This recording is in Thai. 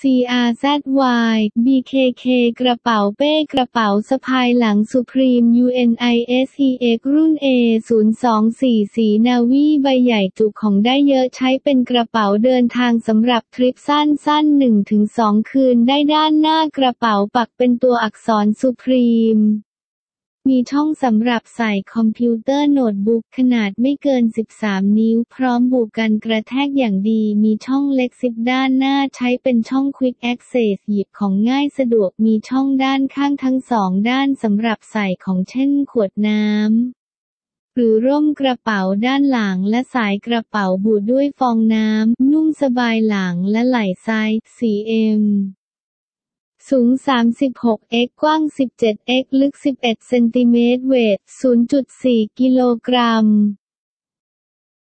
CRZY BKK กระเป๋าเป้กระเป๋าสะพายหลัง Supreme UNISEX รุ่น A024 สี navy ใบใหญ่จุของได้เยอะใช้เป็นกระเป๋าเดินทางสำหรับทริปสั้นๆ 1-2 คืนได้ด้านหน้ากระเป๋าปักเป็นตัวอักษร Supreme มี มีช่องสำหรับใส่คอมพิวเตอร์โน้ตบุ๊กขนาดไม่เกิน 13 นิ้ว พร้อมบุกันกระแทกอย่างดี มีช่องเล็กซิปด้านหน้าใช้เป็นช่อง Quick Access หยิบของง่ายสะดวก มีช่องด้านข้างทั้งสองด้านสำหรับใส่ของเช่นขวดน้ำหรือร่มกระเป๋าด้านหลังและสายกระเป๋าบูดด้วยฟองน้ำ นุ่มสบายหลังและไหล่ไซส์ 4M สูง 36x กว้าง 17x ลึก 11 เซนติเมตร เวท 0.4 กิโลกรัม